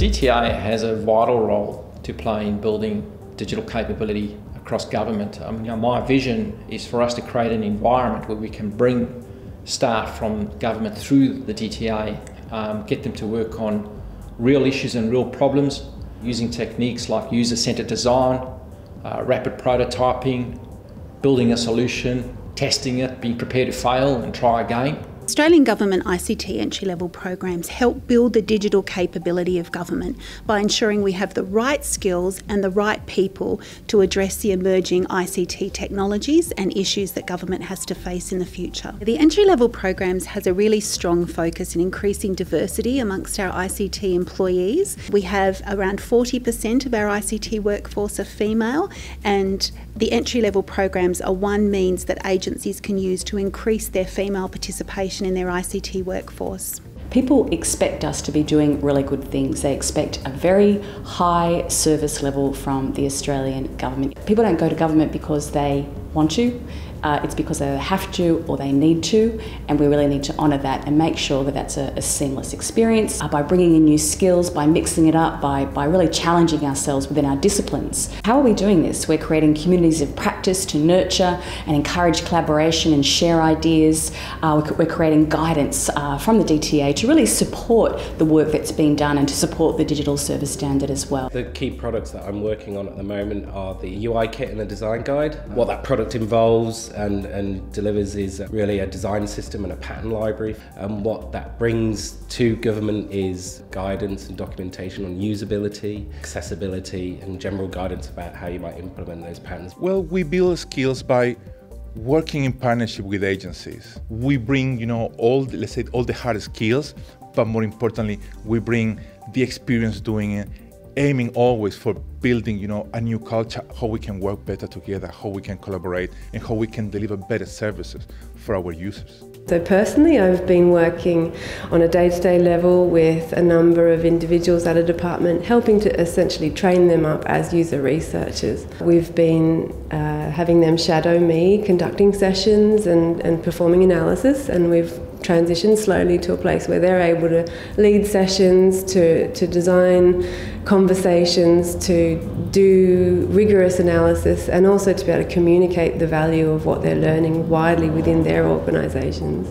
DTA has a vital role to play in building digital capability across government. I mean, you know, my vision is for us to create an environment where we can bring staff from government through the DTA, um, get them to work on real issues and real problems using techniques like user-centered design, uh, rapid prototyping, building a solution, testing it, being prepared to fail and try again. Australian Government ICT entry level programs help build the digital capability of government by ensuring we have the right skills and the right people to address the emerging ICT technologies and issues that government has to face in the future. The entry level programs has a really strong focus in increasing diversity amongst our ICT employees. We have around 40% of our ICT workforce are female and the entry level programs are one means that agencies can use to increase their female participation in their ICT workforce. People expect us to be doing really good things. They expect a very high service level from the Australian government. People don't go to government because they want to. Uh, it's because they have to or they need to, and we really need to honour that and make sure that that's a, a seamless experience uh, by bringing in new skills, by mixing it up, by, by really challenging ourselves within our disciplines. How are we doing this? We're creating communities of practice to nurture and encourage collaboration and share ideas. Uh, we're, we're, creating guidance uh, from the DTA to really support the work that's being done and to support the digital service standard as well. The key products that I'm working on at the moment are the UI kit and the design guide. What that product involves and, and delivers is really a design system and a pattern library. And what that brings to government is guidance and documentation on usability, accessibility, and general guidance about how you might implement those patterns. Well, we build skills by working in partnership with agencies. We bring, you know, all let's say all the hard skills, but more importantly, we bring the experience doing it aiming always for building, you know, a new culture, how we can work better together, how we can collaborate, and how we can deliver better services for our users. So personally, I've been working on a day-to-day level with a number of individuals at a department, helping to essentially train them up as user researchers. We've been uh, having them shadow me, conducting sessions and, and performing analysis, and we've transition slowly to a place where they're able to lead sessions, to, to design conversations, to do rigorous analysis, and also to be able to communicate the value of what they're learning widely within their organisations.